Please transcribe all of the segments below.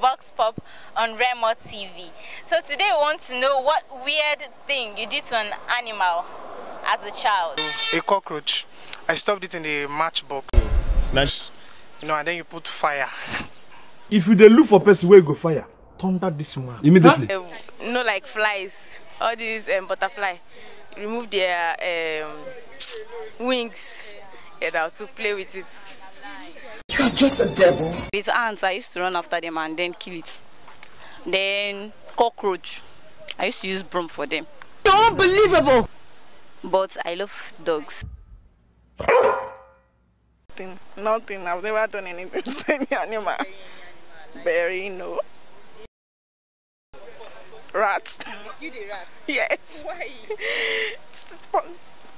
Vox Pop on Remo TV. So today we want to know what weird thing you did to an animal as a child. A cockroach. I stuffed it in the matchbox. Nice. You know, and then you put fire. If you dey look for person wey go fire, thunder this man. Immediately. you know, like flies, all these um, butterfly, remove their um, wings, and how to play with it. With ants, I used to run after them and then kill it. Then cockroach, I used to use broom for them. Unbelievable! But I love dogs. Nothing. Nothing. I've never done anything to any animal. Berry, no. Rats. You the rat. Yes. Why? It's to stop-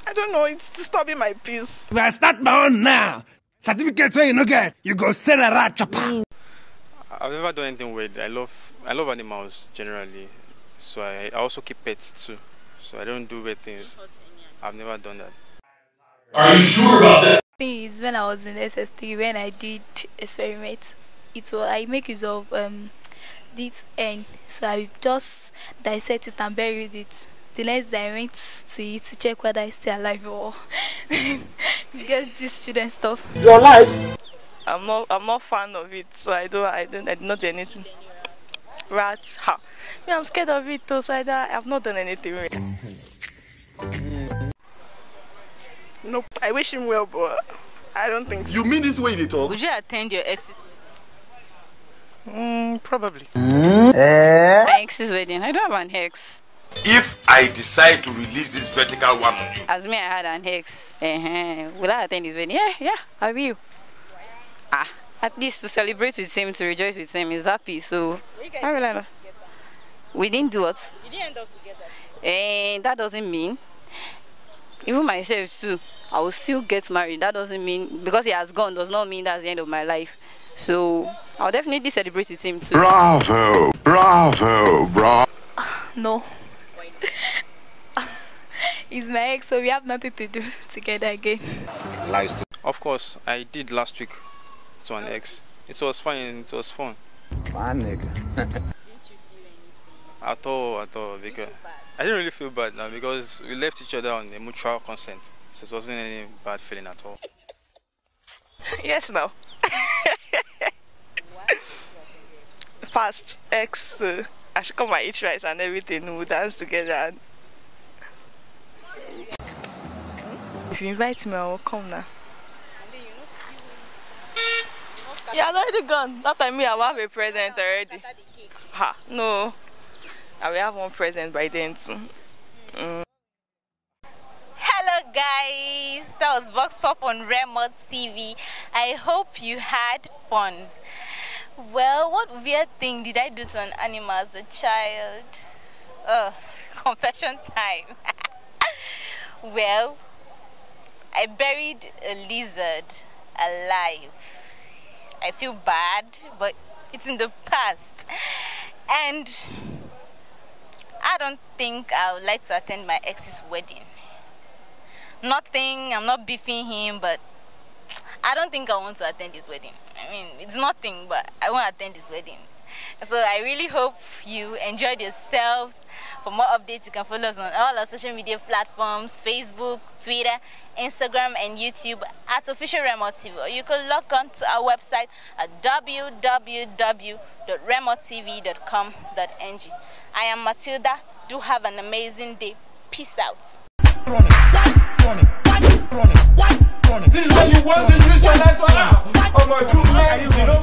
I don't know. It's disturbing my peace. If I start my own now, certificate where you no get, you go sell a rat chopper. I've never done anything weird. I love I love animals generally, so I, I also keep pets too. So I don't do weird things. I've never done that. Are you sure about that? Thing is when I was in SS3 when I did experiments, it was I make use of um this end, so I just dissect it and buried it. The next day I went to it to check whether it's still alive or you get this student stuff. I'm not. I'm not fan of it. So I don't. I don't. I did not do anything. Rats. Ha. Yeah, I'm scared of it. Though, so I don't- I've not done anything. with. Nope. I wish him well, but I don't think so. You mean this way they talk? Would you attend your ex's Mm, probably. My ex's wedding, I don't have an ex. If I decide to release this vertical one on you, As me, I had an ex. Uh-huh. Will I attend his wedding? Yeah, yeah, I will. Ah, at least to celebrate with him, to rejoice with him, is happy. So, why will I not? We didn't do what? We didn't end up together. And that doesn't mean, even myself too, I will still get married. That doesn't mean, because he has gone, does not mean that's the end of my life. So, I'll definitely celebrate with him too. bravo, bravo, bravo. No. He's my ex, so we have nothing to do together again. Of course, I did last week to an ex. It was fine. It was fun. Fine nigga. At all, at all. Because I didn't really feel bad now because we left each other on a mutual consent. So it wasn't any bad feeling at all. Yes, no. Fast ex, So I should come and eat rice and everything. We'll dance together. If you invite me, I will come now. Yeah, I'm already gone. That time me, I will have a present already. Ha, no. I will have one present by then too. Mm. Hello guys, that was Vox Pop on Remo TV. I hope you had fun. Well, what weird thing did I do to an animal as a child? Oh, confession time. well, I buried a lizard alive. I feel bad, but it's in the past. And I don't think I would like to attend my ex's wedding. Nothing, I'm not beefing him, but I don't think I want to attend his wedding. I mean, it's nothing, but I won't attend his wedding. So I really hope you enjoyed yourselves. For more updates, you can follow us on all our social media platforms Facebook, Twitter, Instagram, and YouTube at Official Remo TV. Or you can log on to our website at www.remotv.com.ng. I am Matilda. Do have an amazing day. Peace out. You want to use your life now. Oh my you know.